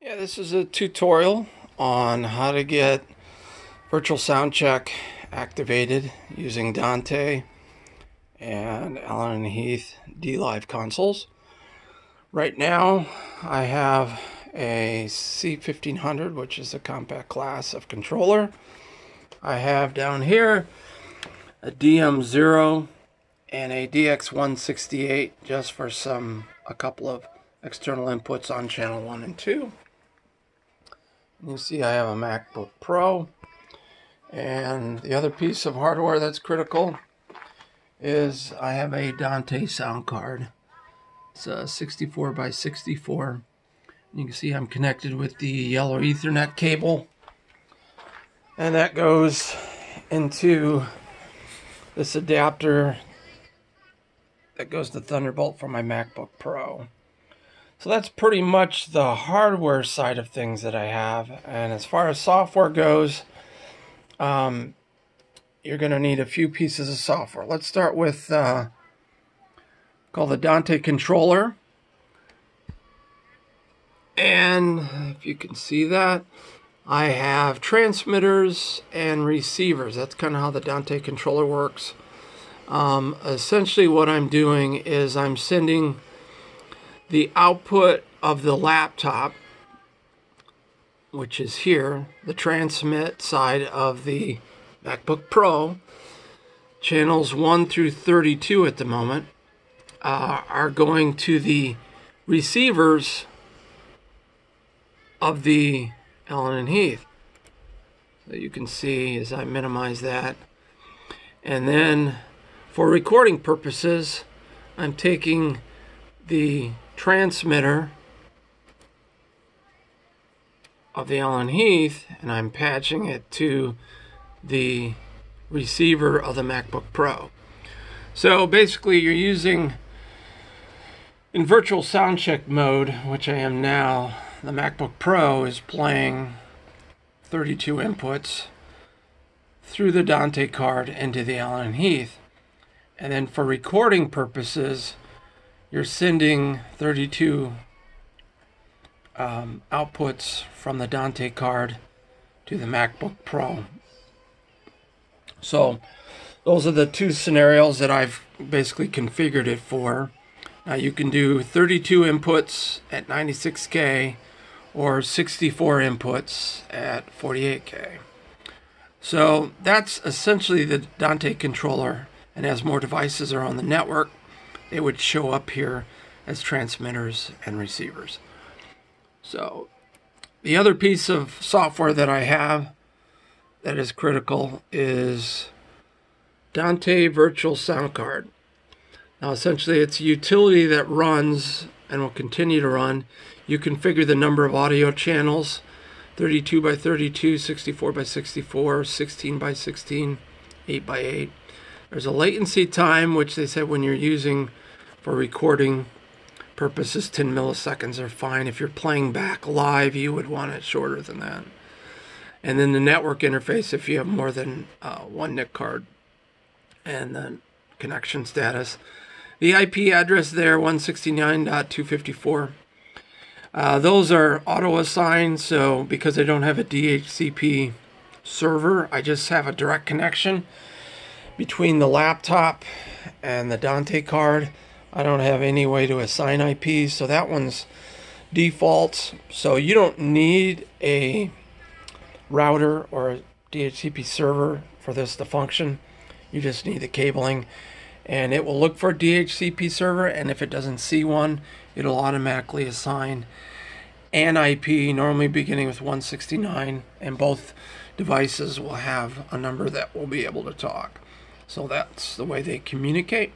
Yeah, this is a tutorial on how to get virtual sound check activated using Dante and Allen and Heath DLive consoles. Right now I have a C1500 which is a compact class of controller. I have down here a DM0 and a DX168 just for some a couple of external inputs on channel 1 and 2. You see I have a MacBook Pro. And the other piece of hardware that's critical is I have a Dante sound card. It's a 64 by 64. You can see I'm connected with the yellow Ethernet cable. And that goes into this adapter that goes to Thunderbolt for my MacBook Pro. So that's pretty much the hardware side of things that I have. And as far as software goes, um, you're going to need a few pieces of software. Let's start with uh, called the Dante controller. And if you can see that, I have transmitters and receivers. That's kind of how the Dante controller works. Um, essentially, what I'm doing is I'm sending the output of the laptop, which is here, the transmit side of the MacBook Pro, channels 1 through 32 at the moment, uh, are going to the receivers of the Allen and Heath. So you can see as I minimize that. And then for recording purposes, I'm taking the transmitter of the Allen Heath and I'm patching it to the receiver of the MacBook Pro. So basically you're using in virtual sound check mode, which I am now, the MacBook Pro is playing 32 inputs through the Dante card into the Allen Heath. And then for recording purposes, you're sending 32 um, outputs from the Dante card to the MacBook Pro. So those are the two scenarios that I've basically configured it for. Now you can do 32 inputs at 96K or 64 inputs at 48K. So that's essentially the Dante controller and as more devices are on the network, they would show up here as transmitters and receivers. So the other piece of software that I have that is critical is Dante Virtual Sound Card. Now essentially it's a utility that runs and will continue to run. You configure the number of audio channels 32 by 32, 64 by 64, 16 by 16, 8 by 8. There's a latency time, which they said when you're using for recording purposes, 10 milliseconds are fine. If you're playing back live, you would want it shorter than that. And then the network interface, if you have more than uh, one NIC card, and then connection status. The IP address there, 169.254. Uh, those are auto assigned, so because I don't have a DHCP server, I just have a direct connection between the laptop and the Dante card. I don't have any way to assign IPs, so that one's defaults. So you don't need a router or a DHCP server for this to function. You just need the cabling and it will look for a DHCP server and if it doesn't see one, it'll automatically assign an IP, normally beginning with 169, and both devices will have a number that will be able to talk. So that's the way they communicate.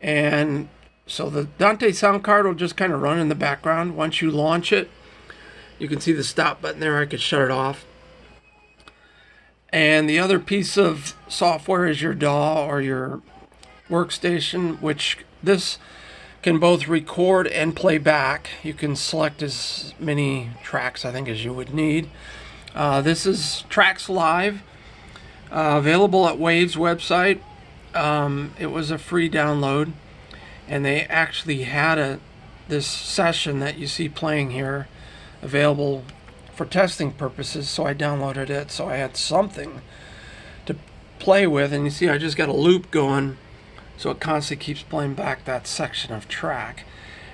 And so the Dante sound card will just kind of run in the background. Once you launch it, you can see the stop button there. I could shut it off. And the other piece of software is your DAW or your workstation, which this can both record and play back. You can select as many tracks, I think, as you would need. Uh, this is Tracks Live. Uh, available at Waves website. Um, it was a free download, and they actually had a this session that you see playing here available for testing purposes, so I downloaded it so I had something to play with. And you see, I just got a loop going, so it constantly keeps playing back that section of track.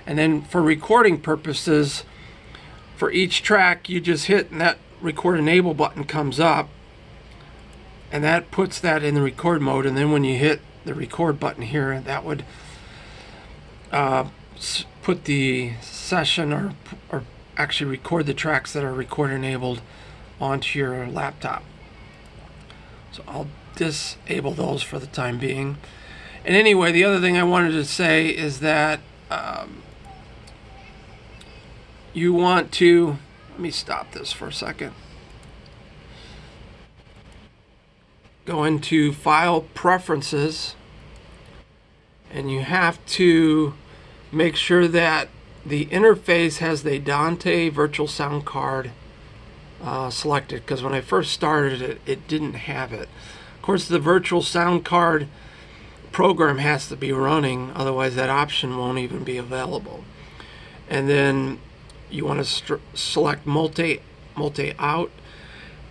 And then for recording purposes, for each track, you just hit and that record enable button comes up, and that puts that in the record mode. And then when you hit the record button here, that would uh, put the session or, or actually record the tracks that are record enabled onto your laptop. So I'll disable those for the time being. And anyway, the other thing I wanted to say is that um, you want to, let me stop this for a second. Go into File Preferences, and you have to make sure that the interface has the Dante virtual sound card uh, selected because when I first started it, it didn't have it. Of course, the virtual sound card program has to be running, otherwise that option won't even be available. And then you want to select multi multi out,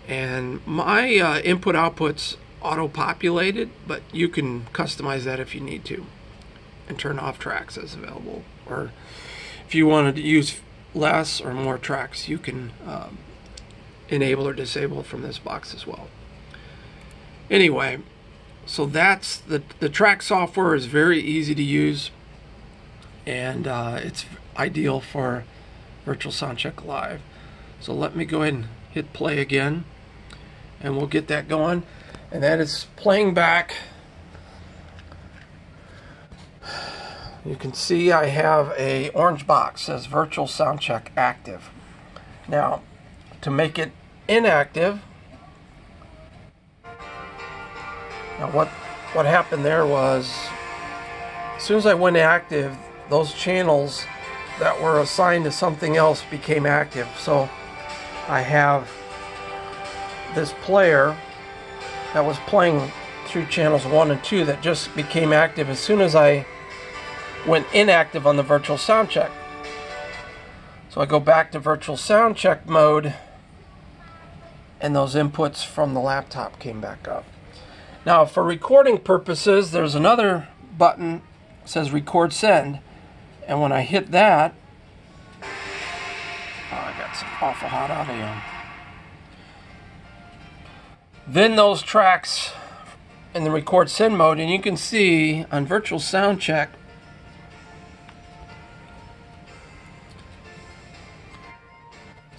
and my uh, input outputs auto populated, but you can customize that if you need to, and turn off tracks as available or if you wanted to use less or more tracks, you can um, enable or disable from this box as well. Anyway, so that's the, the track software is very easy to use and uh, it's ideal for Virtual Soundcheck Live. So let me go ahead and hit play again and we'll get that going. And that is playing back. You can see I have a orange box says virtual sound check active. Now to make it inactive now what what happened there was as soon as I went active those channels that were assigned to something else became active. So I have this player that was playing through channels 1 and 2 that just became active as soon as I went inactive on the virtual sound check. So I go back to virtual sound check mode and those inputs from the laptop came back up. Now for recording purposes, there's another button says record send and when I hit that, oh, I got some awful hot audio. Then those tracks in the record send mode and you can see on virtual sound check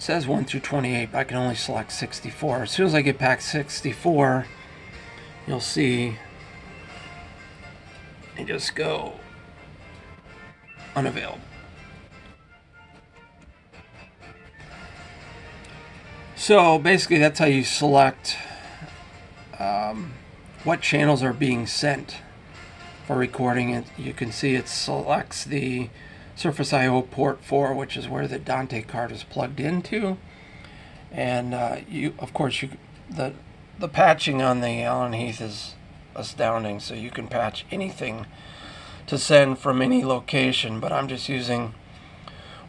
says 1 through 28, but I can only select 64. As soon as I get back 64, you'll see and just go unavailable. So basically that's how you select um, what channels are being sent for recording. And you can see it selects the Surface IO port 4, which is where the Dante card is plugged into. And uh, you, of course, you the the patching on the Allen Heath is astounding. So you can patch anything to send from any location. But I'm just using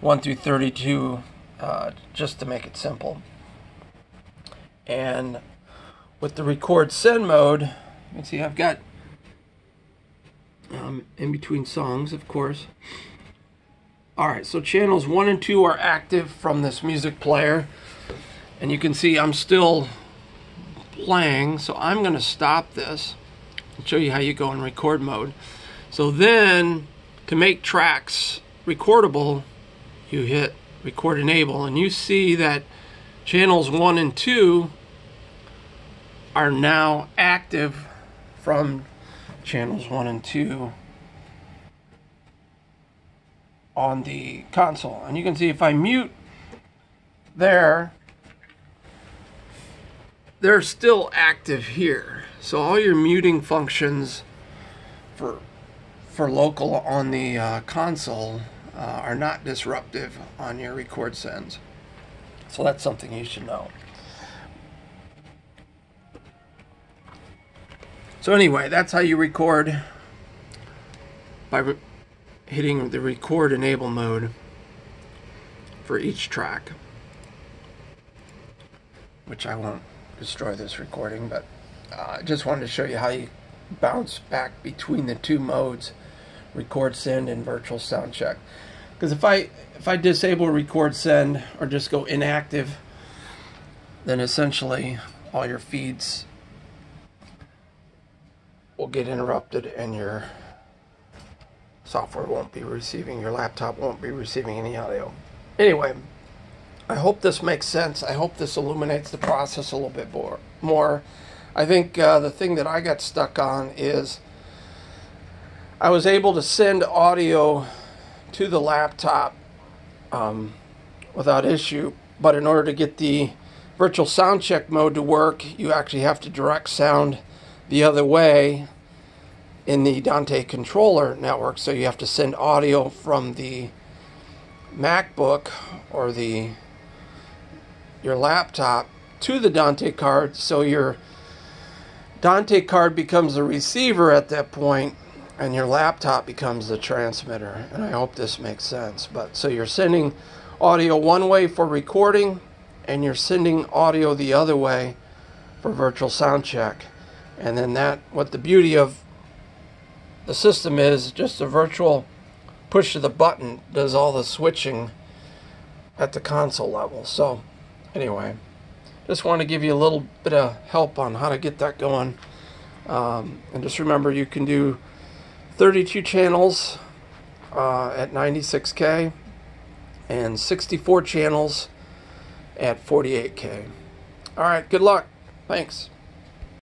1 through 32 uh, just to make it simple. And with the record send mode, you can see I've got um, in between songs, of course. All right, so channels one and two are active from this music player. And you can see I'm still playing, so I'm gonna stop this and show you how you go in record mode. So then, to make tracks recordable, you hit record enable, and you see that channels one and two are now active from channels one and two on the console. And you can see if I mute there, they're still active here. So all your muting functions for for local on the uh, console uh, are not disruptive on your record sends. So that's something you should know. So anyway, that's how you record by hitting the record enable mode for each track. which I won't destroy this recording, but uh, I just wanted to show you how you bounce back between the two modes, record send and virtual sound check. Because if I if I disable record send or just go inactive, then essentially all your feeds will get interrupted and your software won't be receiving, your laptop won't be receiving any audio. Anyway, I hope this makes sense. I hope this illuminates the process a little bit more. more. I think uh, the thing that I got stuck on is I was able to send audio to the laptop um, without issue, but in order to get the virtual sound check mode to work, you actually have to direct sound the other way in the Dante controller network. So you have to send audio from the MacBook or the your laptop to the Dante card. So your Dante card becomes the receiver at that point and your laptop becomes the transmitter. And I hope this makes sense. But so you're sending audio one way for recording and you're sending audio the other way for virtual sound check. And then that what the beauty of the system is just a virtual push of the button does all the switching at the console level so anyway, just want to give you a little bit of help on how to get that going. Um, and just remember, you can do 32 channels uh, at 96K and 64 channels at 48K. All right, good luck. Thanks.